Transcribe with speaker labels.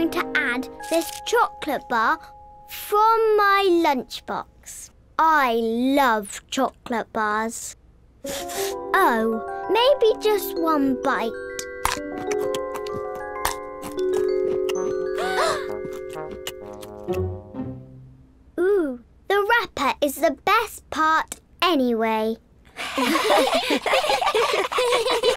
Speaker 1: going to add this chocolate bar from my lunchbox. I love chocolate bars. Oh, maybe just one bite. Ooh, the wrapper is the best part anyway.